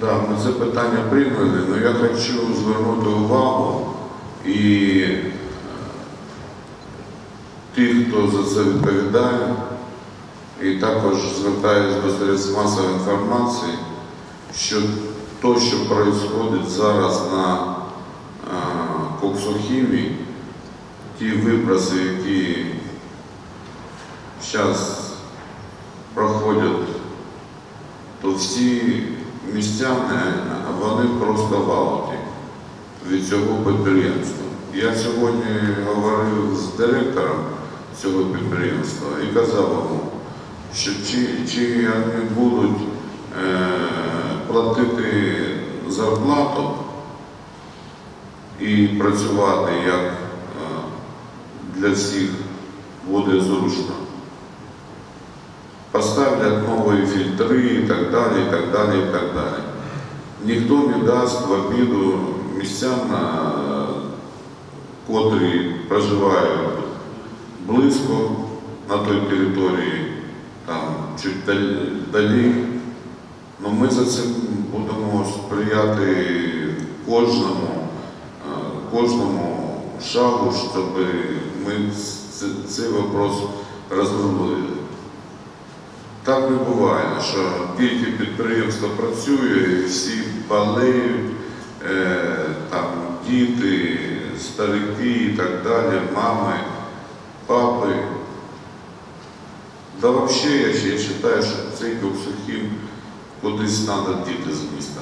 Да, ми це питання прийняли, але я хочу звернути увагу і е, тих, хто за це відповідає, і також звертаюся до средств масової інформації, що то, що відбувається зараз на е, коксохімії, ті виброси, які зараз проходять то всі містяни вони просто в від цього підприємства. Я сьогодні говорив з директором цього підприємства і казав йому, що чи, чи вони будуть е, платити зарплату і працювати як е, для всіх буде зручно поставлять нові фільтри і так далі, і так далі, і так далі. Ніхто не дасть в обіду містян, а, котрі проживають близько на той території, там чуть далі. Ну, ми за цим будемо сприяти кожному, кожному шагу, щоб ми цей вопрос розробили. Так не буває, що тільки підприємство працює, всі болеють, там діти, старики і так далі, мами, папи. Да взагалі я, вважаю, що цей коксохім кудись треба діти з міста.